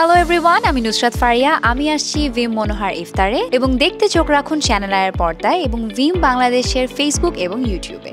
Hello everyone আমি নুসরাত ফারিয়া। আমি আসছি ভিম মনোহার ইফতারে এবং দেখতে চোখ রাখুন চ্যানেল আয়ের পর্দায় এবং ভিম বাংলাদেশের ফেসবুক এবং ইউটিউবে